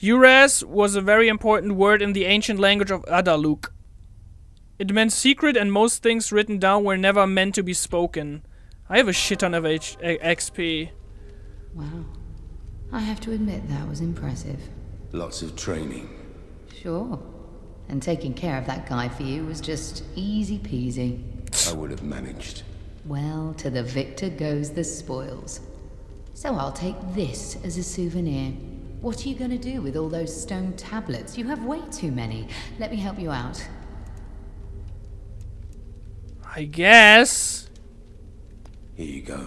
Uras was a very important word in the ancient language of Adaluk. It meant secret, and most things written down were never meant to be spoken. I have a shit ton of H- a- XP. Wow. I have to admit that was impressive. Lots of training. Sure. And taking care of that guy for you was just easy peasy. I would have managed. Well, to the victor goes the spoils. So I'll take this as a souvenir. What are you going to do with all those stone tablets? You have way too many. Let me help you out. I guess. Here you go.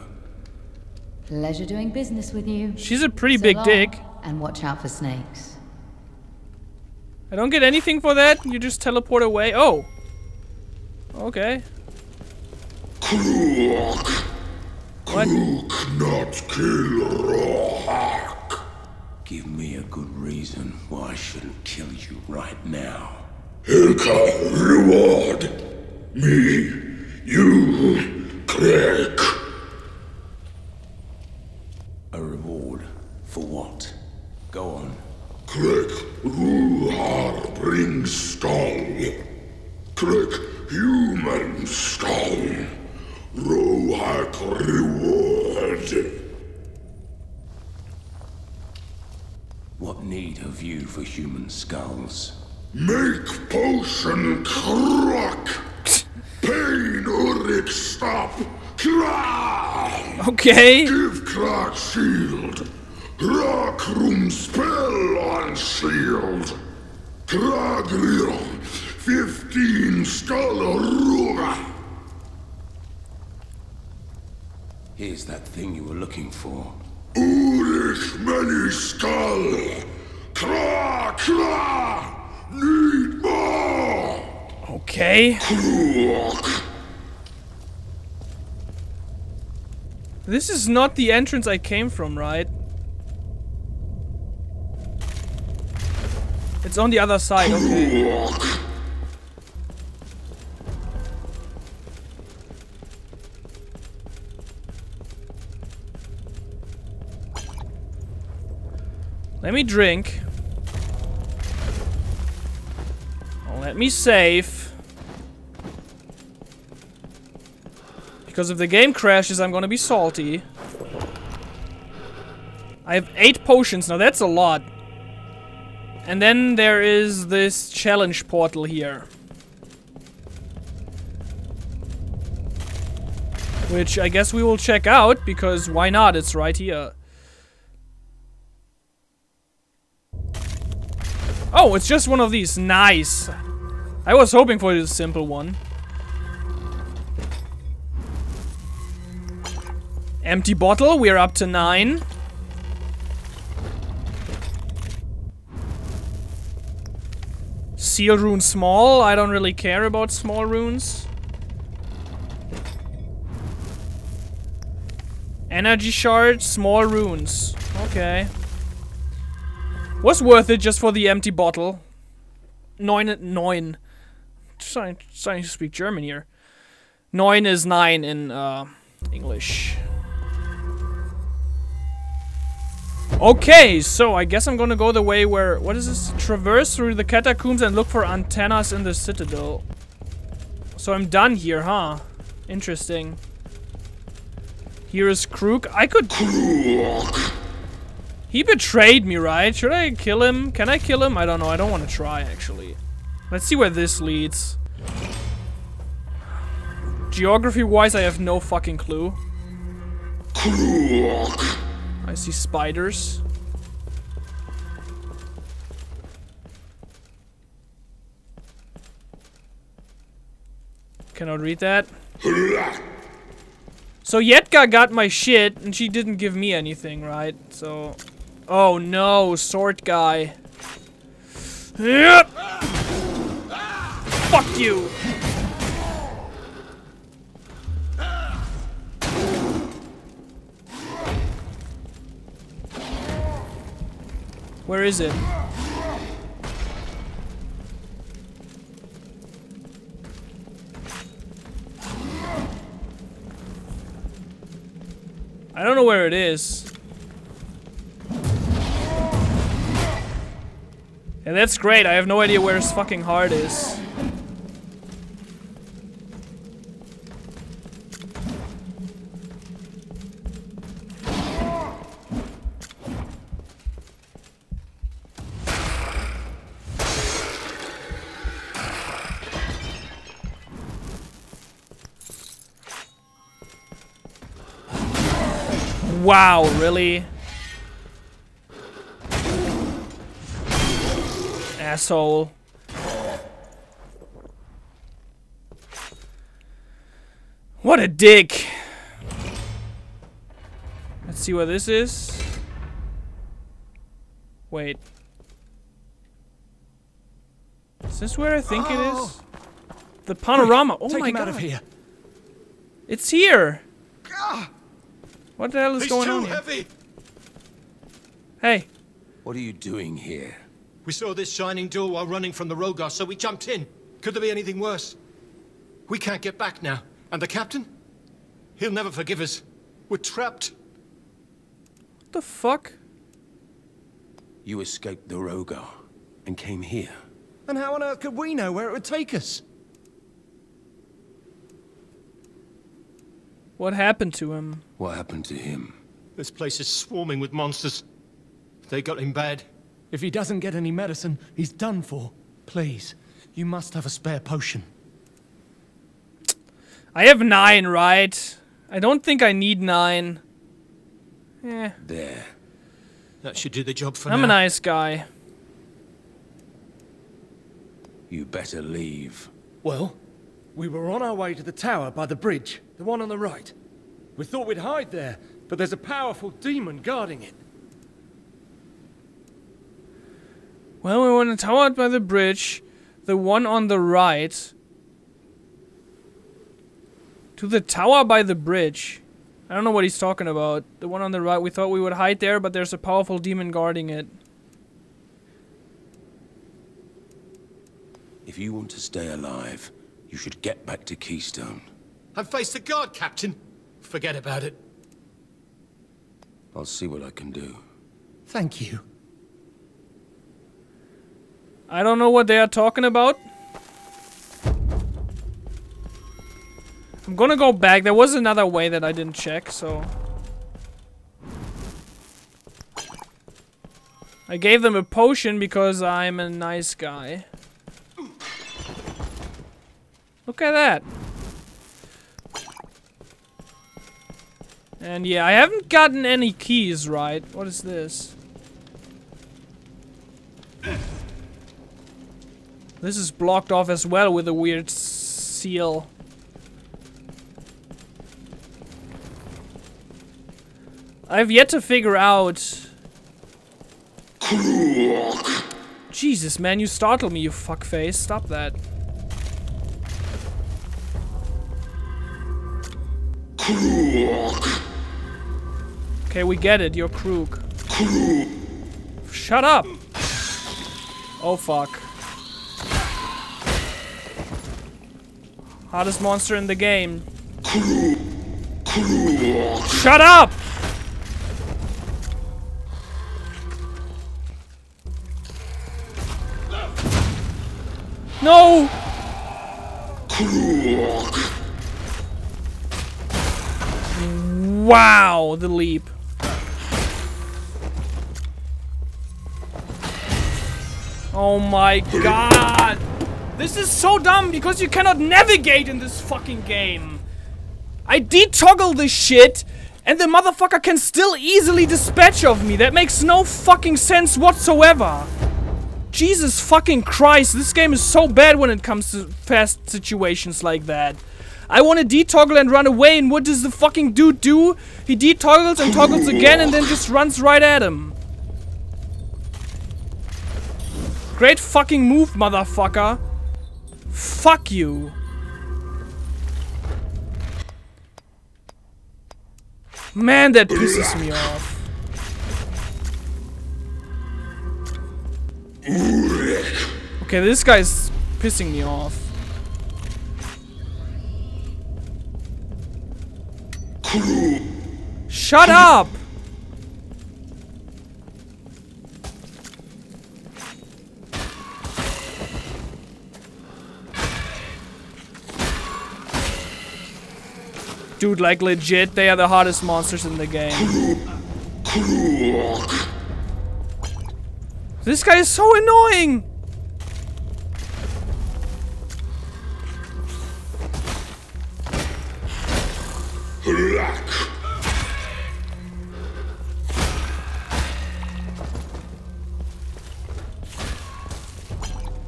Pleasure doing business with you. She's a pretty So big long, dick. And watch out for snakes. I don't get anything for that. You just teleport away. Oh. Okay. Krukh. What? Krukh not kill Rohak. Give me a good reason why I shouldn't kill you right now. Hilka reward. Me. You. Craig. A reward for what? Go on. Craig Ruhar brings skull. Craig human skull. Rohak reward. Need have you for human skulls? Make potion crack. Pain Urik stop. Crack. Okay. Give crack shield. Rock room spell on shield. Kragriel. Fifteen skull ruga. Here's that thing you were looking for. Urik many skull. Okay. This is not the entrance I came from, right? It's on the other side, okay. Let me drink. Let me save. Because if the game crashes, I'm gonna be salty. I have eight potions. Now that's a lot. And then there is this challenge portal here. Which I guess we will check out, because why not? It's right here. Oh, it's just one of these. Nice. I was hoping for this simple one. Empty bottle. We're up to nine. Seal rune small. I don't really care about small runes. Energy shard, small runes. Okay. Was worth it just for the empty bottle. Neun, neun. Starting, starting to speak German here. Neun is nine in uh, English. Okay, so I guess I'm gonna go the way where, what is this? Traverse through the catacombs and look for Antanas in the citadel. So I'm done here, huh? Interesting. Here is Krukh. I could... Crook. He betrayed me, right? Should I kill him? Can I kill him? I don't know. I don't want to try, actually. Let's see where this leads. Geography-wise, I have no fucking clue. Krukh. I see spiders. Cannot read that. So Yetka got my shit, and she didn't give me anything, right? So... Oh no, sword guy. Yep! Fuck you! Where is it? I don't know where it is. And that's great. I have no idea where his fucking heart is. Wow, really? Asshole. What a dick. Let's see what this is. Wait. Is this where I think it is? The panorama. Oh my god. out of here. It's here. Ah, What the hell is he's going too on here? heavy. Hey, What are you doing here? We saw this shining door while running from the Rhogar, so we jumped in. Could there be anything worse? We can't get back now. And the captain? He'll never forgive us. We're trapped. what the fuck? You escaped the Rhogar and came here. And how on earth could we know where it would take us? What happened to him? What happened to him? This place is swarming with monsters. They got him bad. If he doesn't get any medicine, he's done for. Please, you must have a spare potion. I have nine, right? I don't think I need nine. Eh, There. That should do the job for now. I'm a nice guy. You better leave. Well, we were on our way to the tower by the bridge, the one on the right. We thought we'd hide there, but there's a powerful demon guarding it. Well, we want to the tower by the bridge, the one on the right. To the tower by the bridge. I don't know what he's talking about. The one on the right, we thought we would hide there, but there's a powerful demon guarding it. If you want to stay alive, you should get back to Keystone. And face the guard, Captain. Forget about it. I'll see what I can do. Thank you. I don't know what they are talking about. I'm gonna go back. There was another way that I didn't check, so... I gave them a potion because I'm a nice guy. Look at that. And yeah, I haven't gotten any keys right. What is this? This is blocked off as well with a weird seal. I've yet to figure out. Jesus, man, you startle me, you fuckface. Stop that. Okay, we get it. You're Krug. Shut up. Oh fuck. Hottest monster in the game. Shut up! No! Wow, the leap. Oh my god! This is so dumb because you cannot navigate in this fucking game. I detoggle this shit and the motherfucker can still easily dispatch of me. That makes no fucking sense whatsoever. Jesus fucking Christ, this game is so bad when it comes to fast situations like that. I want to detoggle and run away, and what does the fucking dude do? He detoggles and toggles again and then just runs right at him. Great fucking move, motherfucker. Fuck you. Man, that pisses me off. Okay, this guy's pissing me off. crew. Shut up! Dude, like legit, they are the hottest monsters in the game. This guy is so annoying!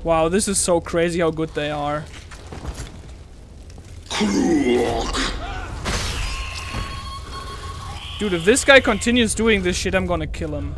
Wow, this is so crazy how good they are. Dude, if this guy continues doing this shit, I'm gonna kill him.